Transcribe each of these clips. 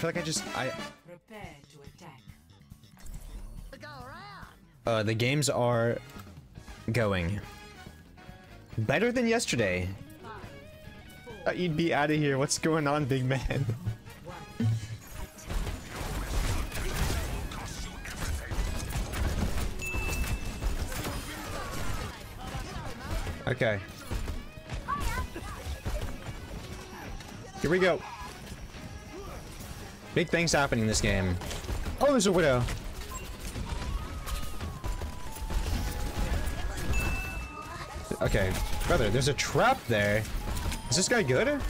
feel like I just I Prepare to attack. uh the games are going better than yesterday. Uh, you'd be out of here. What's going on, big man? Okay. Here we go. Big things happening in this game. Oh, there's a widow. Okay, brother, there's a trap there. Is this guy good?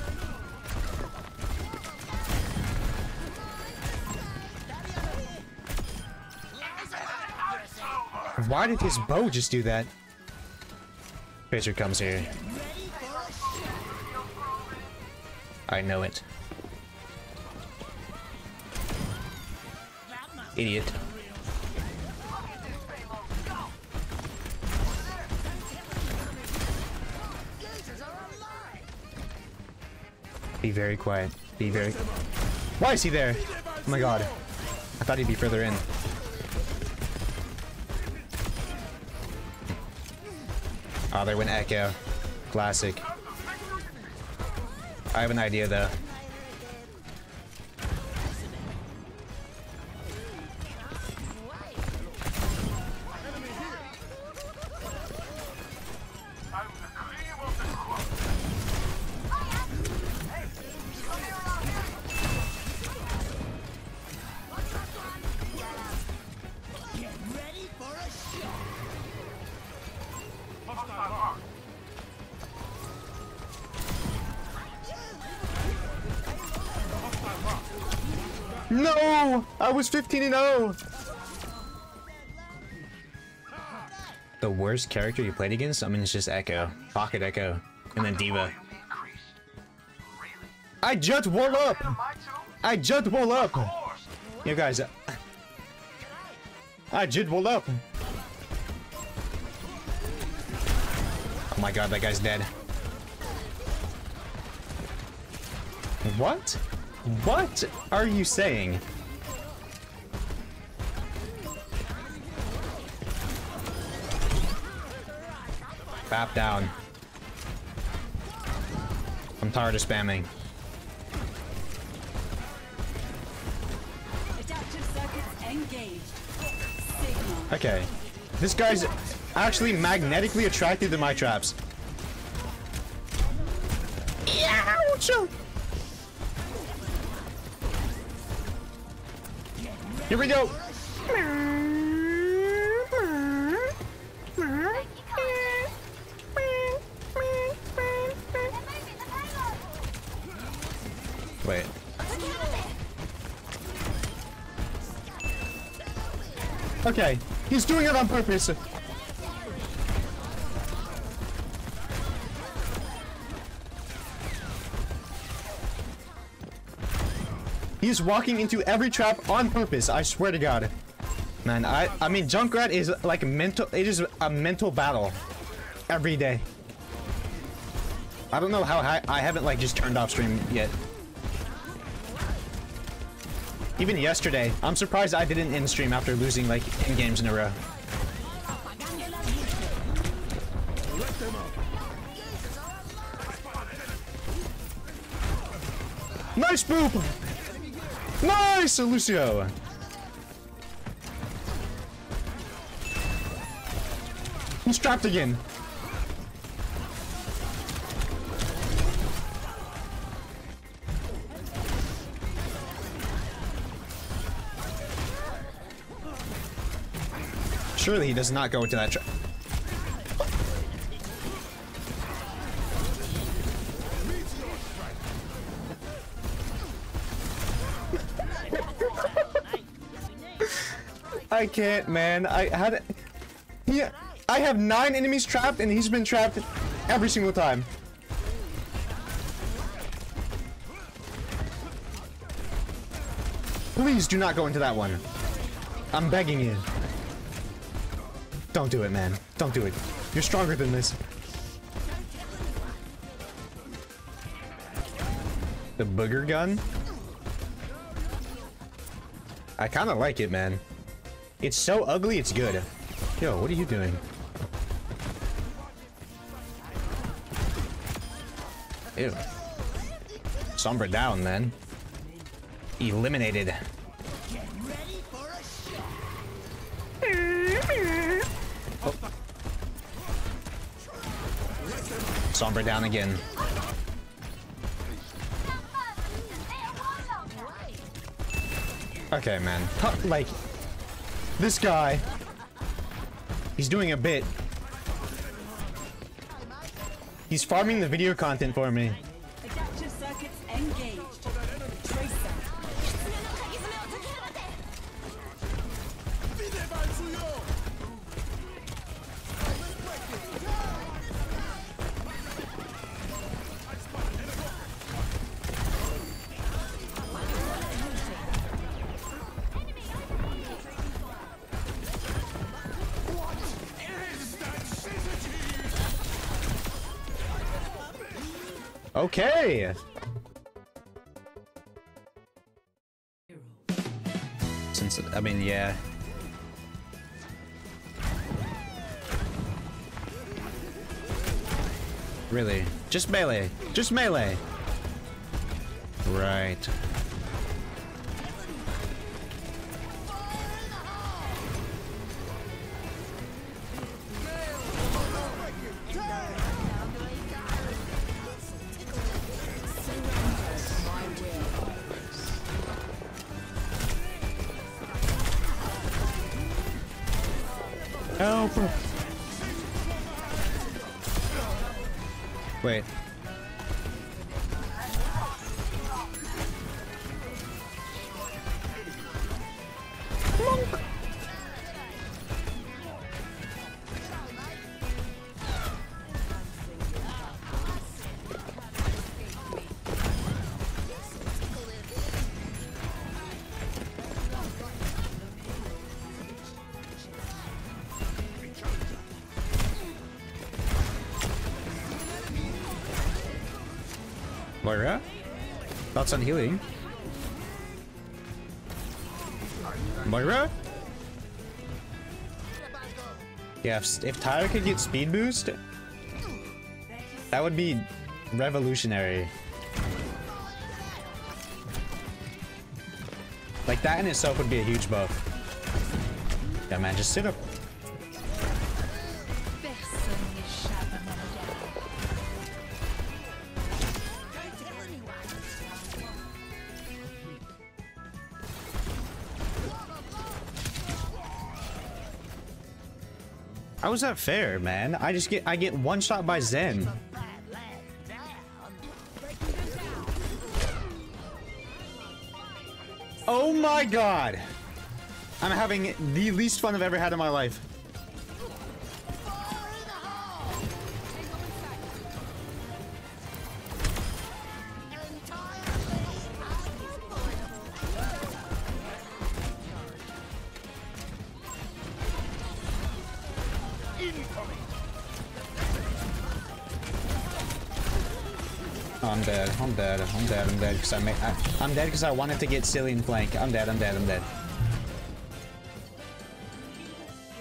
Why did his bow just do that? Tracer comes here. I know it. Idiot. Be very quiet. Be very... Why is he there? Oh my god. I thought he'd be further in. Oh, there went Echo. Classic. I have an idea though. No! I was 15 and 0! The worst character you played against? I mean, it's just Echo. Pocket Echo. And then D.Va. I just wall up! I just wall up! You guys, I just woke up! Oh my god, that guy's dead. What? What are you saying? Bap down. I'm tired of spamming. Adaptive circuits engaged. Signal. Okay. This guy's actually magnetically attracted to my traps. Ouch! Here we go! Wait. Okay, he's doing it on purpose. He's walking into every trap on purpose, I swear to god. Man, I I mean Junkrat is like a mental it is a mental battle every day. I don't know how I, I haven't like just turned off stream yet. Even yesterday, I'm surprised I didn't end stream after losing like 10 games in a row. Nice boop! Nice, Lucio! He's trapped again. Surely he does not go into that trap. I can't, man. I had he I have nine enemies trapped and he's been trapped every single time. Please do not go into that one. I'm begging you. Don't do it, man. Don't do it. You're stronger than this. The booger gun? I kind of like it, man. It's so ugly, it's good. Yo, what are you doing? Ew. Sombra down, man. Eliminated. Oh. Down again. Okay, man. Like, this guy, he's doing a bit. He's farming the video content for me. Okay. Since, I mean, yeah. Really? Just melee. Just melee. Right. Help! Wait. Moira? That's on healing? Moira? Yeah, if, if Tyra could get speed boost, that would be revolutionary. Like that in itself would be a huge buff. Yeah, man, just sit up. How is that fair, man? I just get I get one shot by Zen. Oh my god! I'm having the least fun I've ever had in my life. I'm dead. I'm dead. I'm dead. I'm dead because I made. I, I'm dead because I wanted to get silly and flank. I'm dead. I'm dead. I'm dead.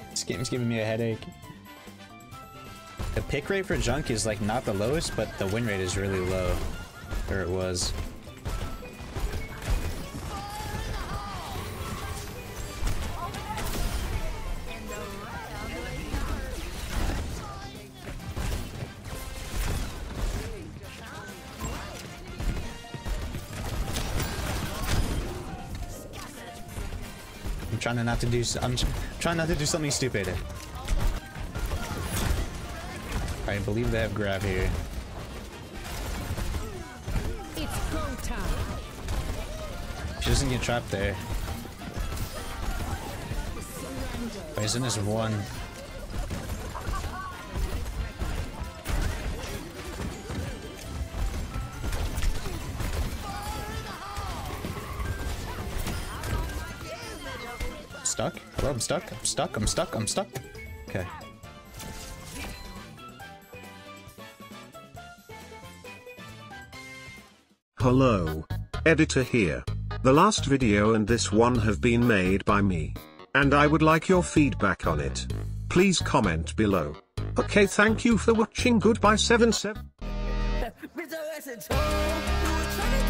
This game's giving me a headache. The pick rate for junk is like not the lowest, but the win rate is really low. There it was. I'm trying not to do. I'm trying not to do something stupid. I believe they have grab here. It's go time. She doesn't get trapped there. Poison is one. Stuck? Hello, I'm stuck. I'm stuck. I'm stuck. I'm stuck. Okay. Hello. Editor here. The last video and this one have been made by me. And I would like your feedback on it. Please comment below. Okay thank you for watching goodbye 77.